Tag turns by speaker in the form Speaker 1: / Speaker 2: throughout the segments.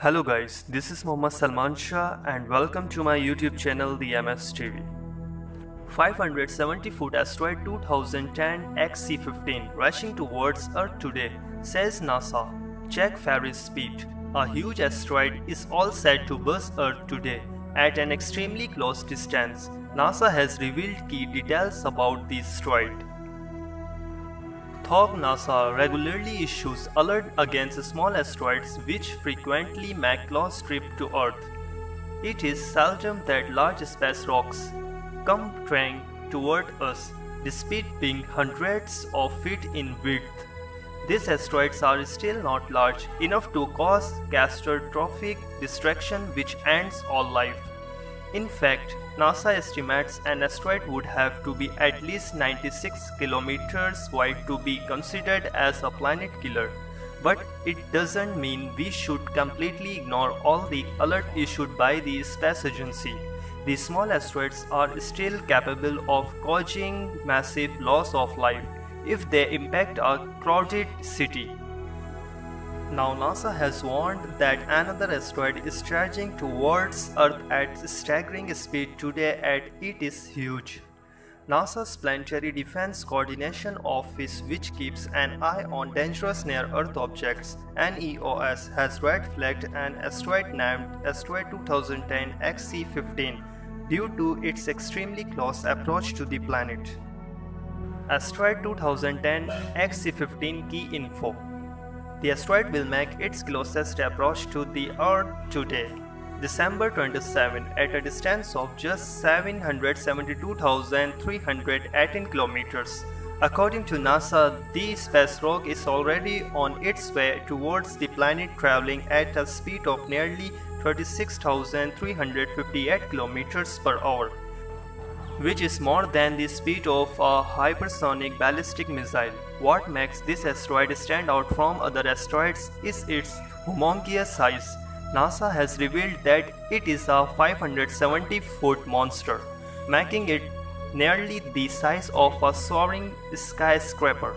Speaker 1: Hello guys, this is Mohammad Salman Shah and welcome to my YouTube channel The MS TV. 570 foot asteroid 2010 XC15 rushing towards Earth today, says NASA. Check Faris speed. A huge asteroid is all set to buzz Earth today at an extremely close distance. NASA has revealed key details about the asteroid. Though NASA regularly issues alert against small asteroids which frequently make close trip to Earth. It is seldom that large space rocks come train toward us, despite being hundreds of feet in width. These asteroids are still not large enough to cause catastrophic destruction which ends all life. In fact, NASA estimates an asteroid would have to be at least 96 kilometers wide to be considered as a planet killer. But it doesn't mean we should completely ignore all the alert issued by the space agency. The small asteroids are still capable of causing massive loss of life if they impact a crowded city. Now NASA has warned that another asteroid is charging towards Earth at staggering speed today and it is huge. NASA's Planetary Defense Coordination Office which keeps an eye on dangerous near-Earth objects NEOS has red flagged an asteroid named Asteroid 2010 XC15 due to its extremely close approach to the planet. Asteroid 2010 XC15 Key Info the asteroid will make its closest approach to the Earth today, December 27, at a distance of just 772,318 kilometers. According to NASA, the space rock is already on its way towards the planet traveling at a speed of nearly 36,358 kilometers per hour which is more than the speed of a hypersonic ballistic missile. What makes this asteroid stand out from other asteroids is its humongous size. NASA has revealed that it is a 570 foot monster, making it nearly the size of a soaring skyscraper.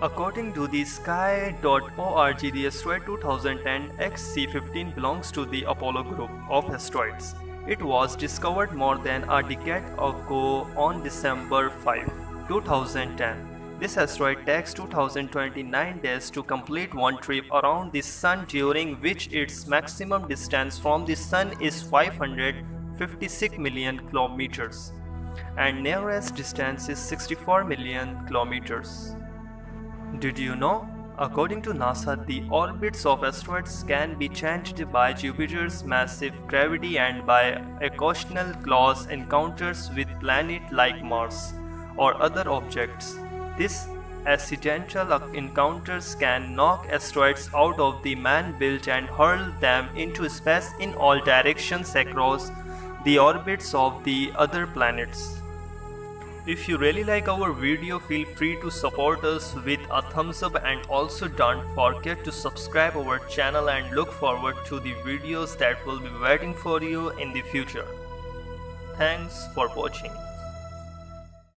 Speaker 1: According to the sky.org, the asteroid 2010 XC15 belongs to the Apollo group of asteroids. It was discovered more than a decade ago on December 5, 2010. This asteroid takes 2029 days to complete one trip around the Sun during which its maximum distance from the Sun is 556 million kilometers and nearest distance is 64 million kilometers. Did you know According to NASA, the orbits of asteroids can be changed by Jupiter's massive gravity and by occasional close encounters with planets like Mars or other objects. These accidental encounters can knock asteroids out of the main belt and hurl them into space in all directions across the orbits of the other planets. If you really like our video feel free to support us with a thumbs up and also don't forget to subscribe our channel and look forward to the videos that will be waiting for you in the future. Thanks for watching.